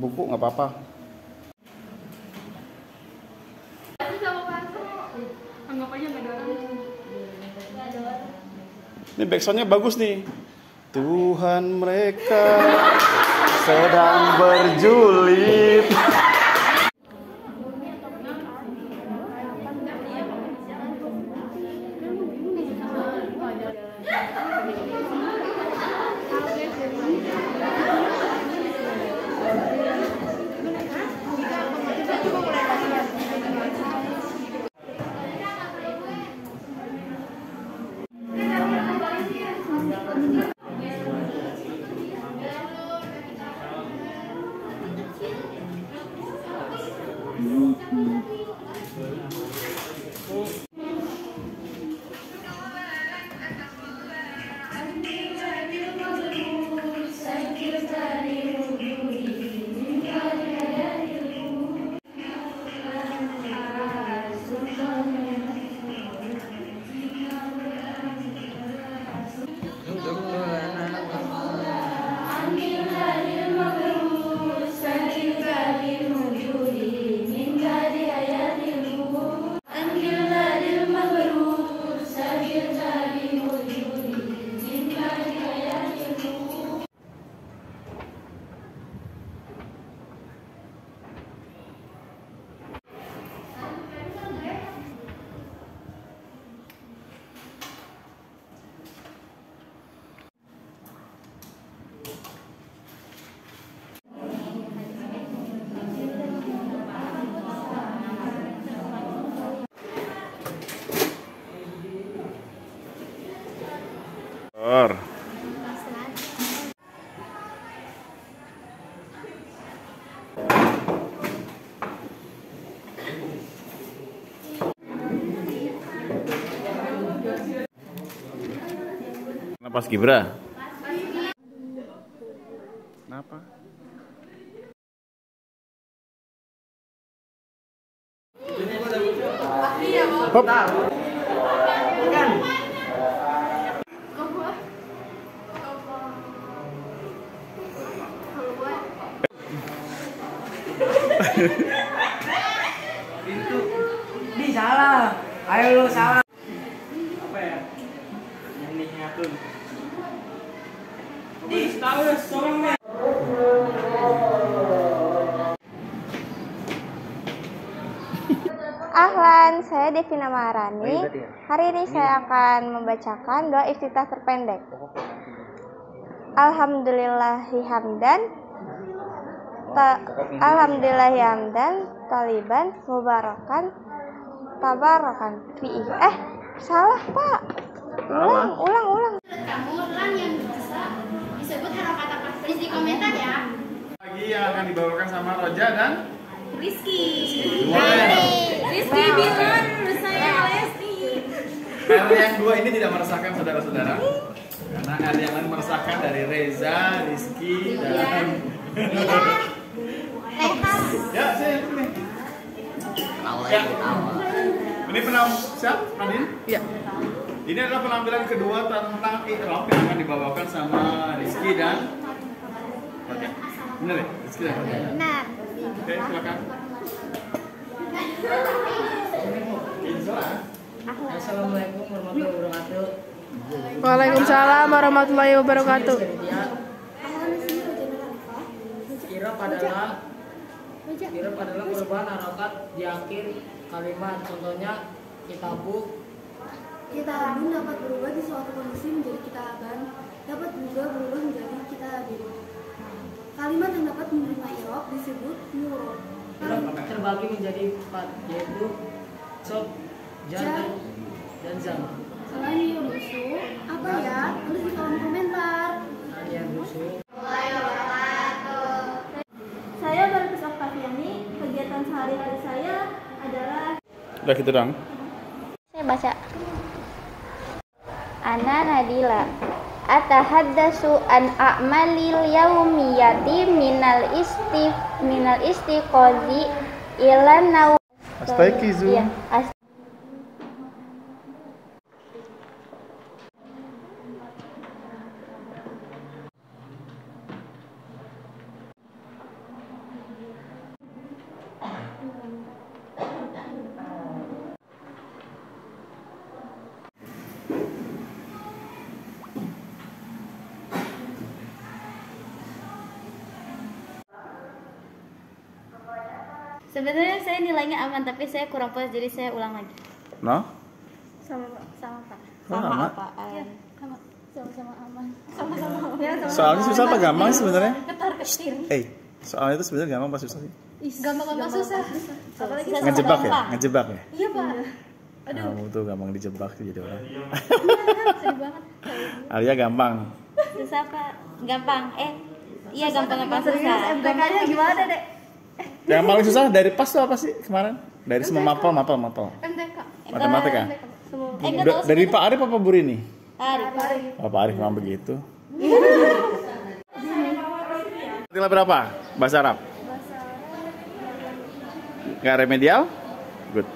Buku nggak apa-apa. Ini backsoundnya bagus nih. Tuhan mereka sedang berjulit. Or. Kenapa Mas Gibra? Kenapa? Hop. Di salah. Ayo lu salah. apa ya yang nyatun Di tahu seorang nih. Ahlan, saya Devina Maharani. Hari ini saya akan membacakan doa iftitah terpendek. Alhamdulillahi hamdan. Ta- Alhamdulillahi hamdan. Taliban mubarakan tabarakan fi eh salah pak ulang ulang ulang Kamu ulang yang bisa disebut harapan apa? Tulis di komentar ya. Lagi yang akan dibawakan sama Roja dan Rizky. Rizky bilang saya Lesti. R yang dua ini tidak meresahkan saudara-saudara karena R yang lain meresahkan dari Reza, Rizky dan ya saya ini. Ya. Ini penampilan siapa? Nadine? Iya. Ini adalah penampilan kedua tentang Iqrab yang akan dibawakan sama Rizky dan Roja. Bener ya? Rizky dan benar Oke, silakan. Assalamualaikum warahmatullahi wabarakatuh. Waalaikumsalam warahmatullahi wabarakatuh. Kirap adalah kirap adalah perubahan harokat di akhir kalimat. Contohnya kitabu Kita abun dapat berubah di suatu kondisi menjadi kita aban, dapat juga berubah menjadi kita abin. Kalimat yang dapat menerima irob disebut kirap terbagi menjadi empat yaitu sob, jan, dan, dan zam. Selain yudusu, apa ya? Tulis di kolom komentar. Kalian rusuh. Saya Baratus Oktaviani, kegiatan sehari-hari saya adalah Udah gitu dong. saya baca Ana Nadila Atahaddasu an a'malil yaumiyati minal istif minal istiqozi ila naw Astaikizu. Iya, Sebenarnya saya nilainya aman tapi saya kurang puas jadi saya ulang lagi. No? Sama Pak. Sama Pak. Sama sama. Iya, sama sama-sama aman. Sama-sama. Ya, sama. Soalnya susah apa gampang sebenarnya? Ketar ketir. Eh, soalnya itu sebenarnya gampang apa susah sih? Gampang-gampang susah. Apalagi sama Ngejebak ya? Ngejebak ya? Iya, Pak. Kamu tuh gampang dijebak sih jadi orang. Sedih banget. Alia gampang. Susah, Pak. Gampang. Eh, iya gampang-gampang susah. MTK-nya gimana, Dek? Yang paling susah dari pas tuh apa sih kemarin? Dari semua mapel, mapel, mapel. MTK. Matematika. Da- dari Pak Arif apa Bu Rini? Arif. Oh, Pak Arif memang begitu. Nilai berapa? Bahasa Arab? Gak remedial? Good.